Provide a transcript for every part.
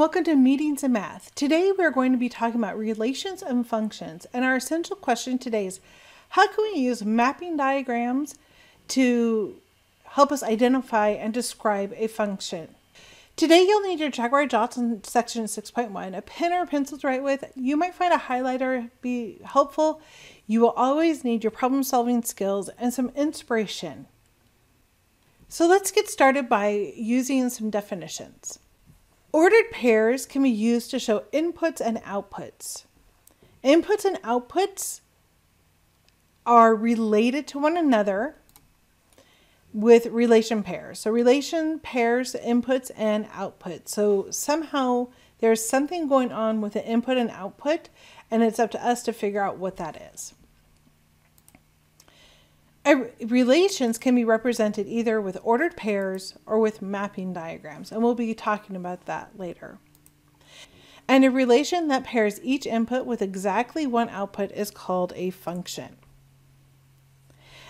welcome to Meetings in Math. Today we are going to be talking about relations and functions and our essential question today is how can we use mapping diagrams to help us identify and describe a function? Today you'll need your Jaguar Johnson section 6.1, a pen or pencil to write with. You might find a highlighter be helpful. You will always need your problem solving skills and some inspiration. So let's get started by using some definitions. Ordered pairs can be used to show inputs and outputs. Inputs and outputs are related to one another with relation pairs. So relation pairs inputs and outputs. So somehow there's something going on with the input and output and it's up to us to figure out what that is. Relations can be represented either with ordered pairs or with mapping diagrams, and we'll be talking about that later. And a relation that pairs each input with exactly one output is called a function.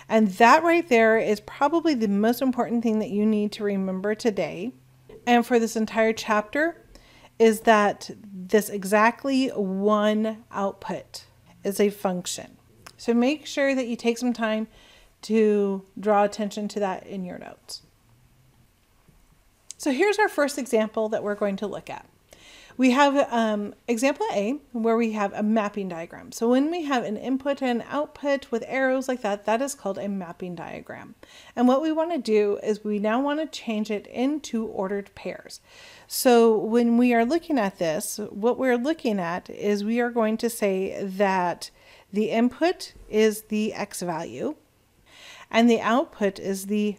And that right there is probably the most important thing that you need to remember today and for this entire chapter is that this exactly one output is a function. So make sure that you take some time to draw attention to that in your notes. So here's our first example that we're going to look at. We have um, example A where we have a mapping diagram. So when we have an input and output with arrows like that, that is called a mapping diagram. And what we want to do is we now want to change it into ordered pairs. So when we are looking at this, what we're looking at is we are going to say that the input is the x value and the output is the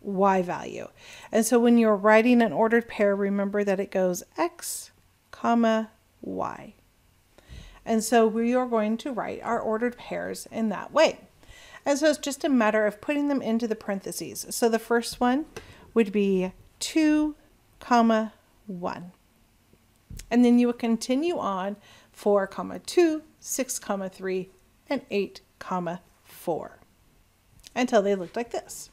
y value. And so when you're writing an ordered pair, remember that it goes x, comma, y. And so we are going to write our ordered pairs in that way. And so it's just a matter of putting them into the parentheses. So the first one would be 2, comma, 1. And then you would continue on 4, comma, 2, 6, comma, 3, and 8, comma, 4 until they looked like this.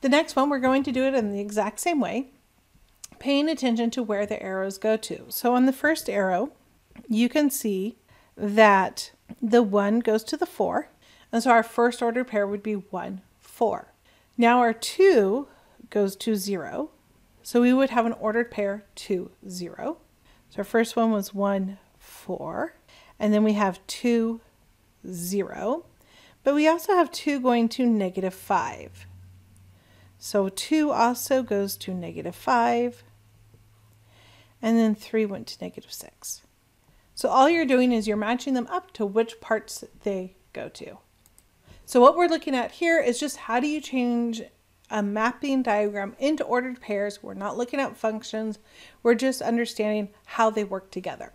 The next one, we're going to do it in the exact same way, paying attention to where the arrows go to. So on the first arrow, you can see that the 1 goes to the 4, and so our first ordered pair would be 1, 4. Now our 2 goes to 0, so we would have an ordered pair 2, 0. So our first one was 1, 4, and then we have 2, 0. But we also have 2 going to negative 5. So 2 also goes to negative 5. And then 3 went to negative 6. So all you're doing is you're matching them up to which parts they go to. So what we're looking at here is just how do you change a mapping diagram into ordered pairs. We're not looking at functions. We're just understanding how they work together.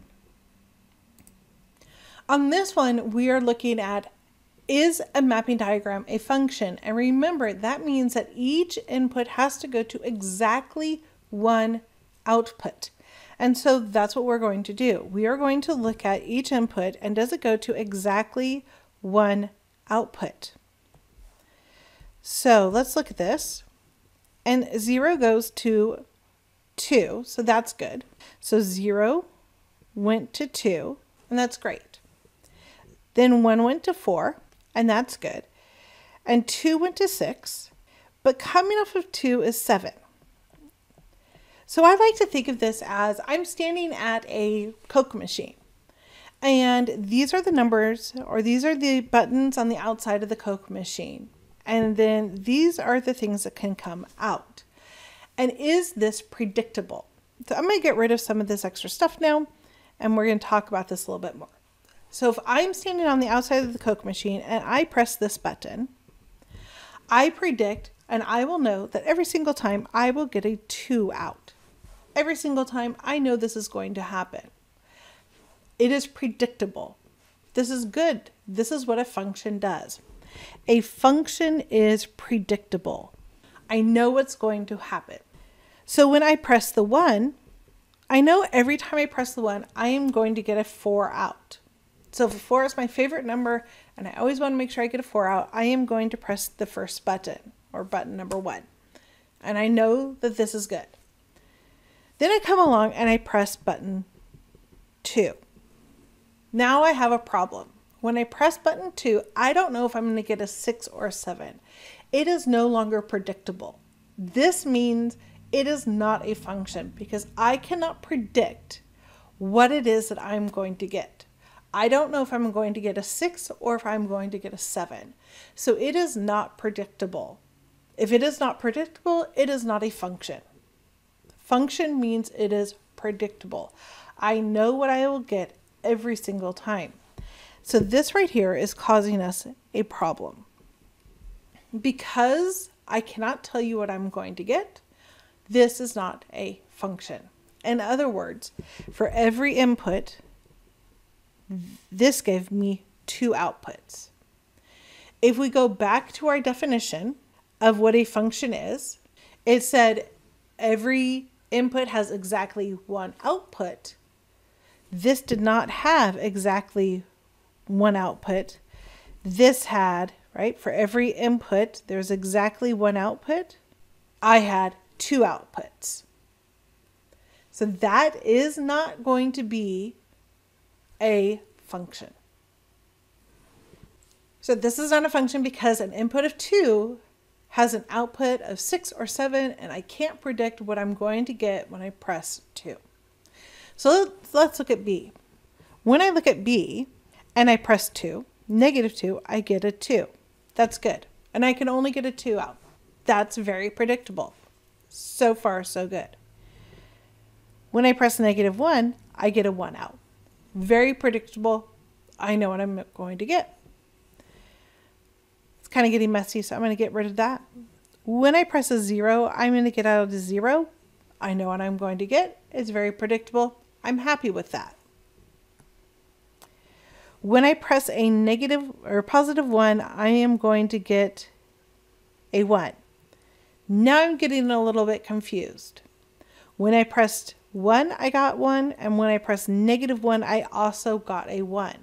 On this one, we are looking at is a mapping diagram a function? And remember, that means that each input has to go to exactly one output. And so that's what we're going to do. We are going to look at each input and does it go to exactly one output? So let's look at this. And 0 goes to 2, so that's good. So 0 went to 2, and that's great. Then 1 went to 4, and that's good. And 2 went to 6, but coming off of 2 is 7. So I like to think of this as I'm standing at a Coke machine. And these are the numbers, or these are the buttons on the outside of the Coke machine. And then these are the things that can come out. And is this predictable? So I'm going to get rid of some of this extra stuff now, and we're going to talk about this a little bit more. So if I'm standing on the outside of the Coke machine and I press this button, I predict and I will know that every single time I will get a 2 out. Every single time I know this is going to happen. It is predictable. This is good. This is what a function does. A function is predictable. I know what's going to happen. So when I press the 1, I know every time I press the 1, I am going to get a 4 out. So if a 4 is my favorite number and I always want to make sure I get a 4 out, I am going to press the first button or button number 1. And I know that this is good. Then I come along and I press button 2. Now I have a problem. When I press button 2, I don't know if I'm going to get a 6 or a 7. It is no longer predictable. This means it is not a function because I cannot predict what it is that I'm going to get. I don't know if I'm going to get a 6 or if I'm going to get a 7. So it is not predictable. If it is not predictable, it is not a function. Function means it is predictable. I know what I will get every single time. So this right here is causing us a problem. Because I cannot tell you what I'm going to get, this is not a function. In other words, for every input, this gave me two outputs. If we go back to our definition of what a function is, it said every input has exactly one output. This did not have exactly one output. This had, right, for every input, there's exactly one output. I had two outputs. So that is not going to be a function. So this is not a function because an input of 2 has an output of 6 or 7 and I can't predict what I'm going to get when I press 2. So let's look at B. When I look at B and I press 2, negative 2, I get a 2. That's good. And I can only get a 2 out. That's very predictable. So far, so good. When I press negative 1, I get a 1 out. Very predictable. I know what I'm going to get. It's kind of getting messy, so I'm going to get rid of that. When I press a 0, I'm going to get out of the 0. I know what I'm going to get. It's very predictable. I'm happy with that. When I press a negative or positive 1, I am going to get a 1. Now I'm getting a little bit confused. When I pressed 1, I got 1, and when I pressed negative 1, I also got a 1.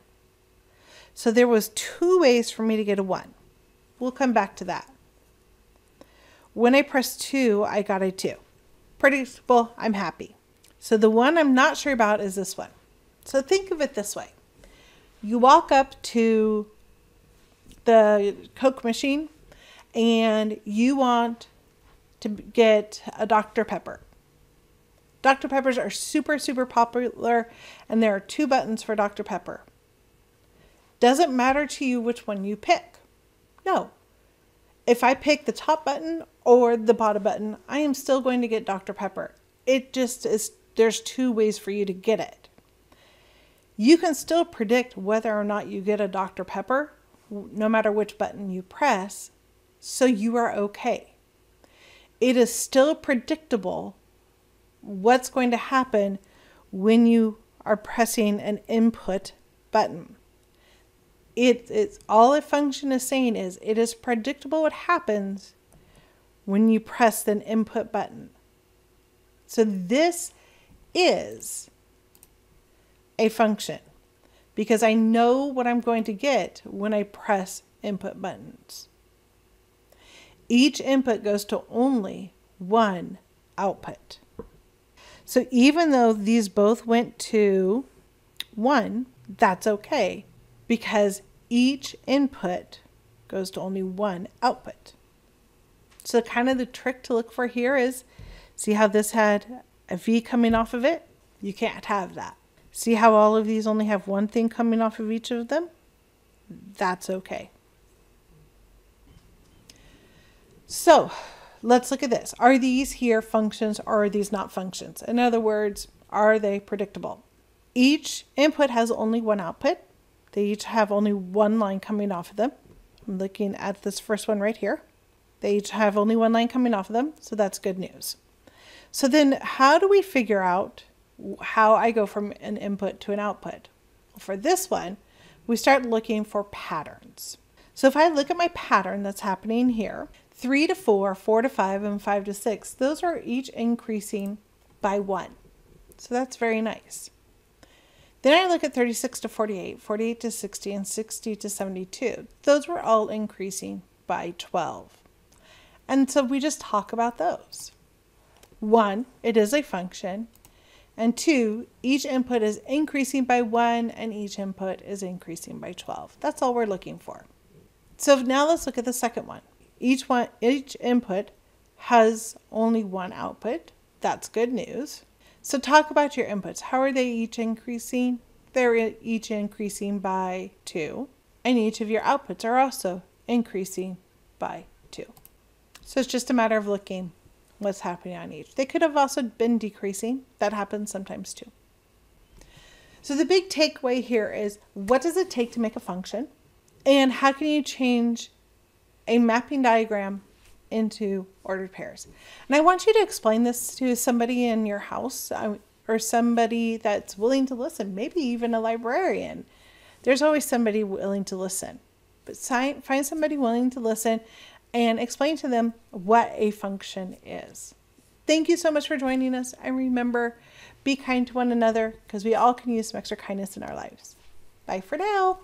So there was two ways for me to get a 1. We'll come back to that. When I pressed 2, I got a 2. Pretty Predictable, I'm happy. So the one I'm not sure about is this one. So think of it this way. You walk up to the Coke machine and you want to get a Dr. Pepper. Dr. Peppers are super, super popular, and there are two buttons for Dr. Pepper. Doesn't matter to you which one you pick. No. If I pick the top button or the bottom button, I am still going to get Dr. Pepper. It just is, there's two ways for you to get it. You can still predict whether or not you get a Dr. Pepper, no matter which button you press, so you are okay it is still predictable what's going to happen when you are pressing an input button. It, it's all a function is saying is it is predictable what happens when you press an input button. So this is a function because I know what I'm going to get when I press input buttons. Each input goes to only one output. So even though these both went to 1, that's okay because each input goes to only one output. So kind of the trick to look for here is see how this had a V coming off of it? You can't have that. See how all of these only have one thing coming off of each of them? That's okay. So let's look at this. Are these here functions or are these not functions? In other words, are they predictable? Each input has only one output. They each have only one line coming off of them. I'm looking at this first one right here. They each have only one line coming off of them, so that's good news. So then how do we figure out how I go from an input to an output? For this one, we start looking for patterns. So if I look at my pattern that's happening here, 3 to 4, 4 to 5, and 5 to 6, those are each increasing by 1. So that's very nice. Then I look at 36 to 48, 48 to 60, and 60 to 72. Those were all increasing by 12. And so we just talk about those. One, it is a function. And two, each input is increasing by one and each input is increasing by 12. That's all we're looking for. So now let's look at the second one. Each one, each input has only one output. That's good news. So talk about your inputs. How are they each increasing? They're each increasing by two. And each of your outputs are also increasing by two. So it's just a matter of looking what's happening on each. They could have also been decreasing. That happens sometimes too. So the big takeaway here is what does it take to make a function? And how can you change a mapping diagram into ordered pairs? And I want you to explain this to somebody in your house or somebody that's willing to listen, maybe even a librarian. There's always somebody willing to listen. But find somebody willing to listen and explain to them what a function is. Thank you so much for joining us. And remember, be kind to one another because we all can use some extra kindness in our lives. Bye for now.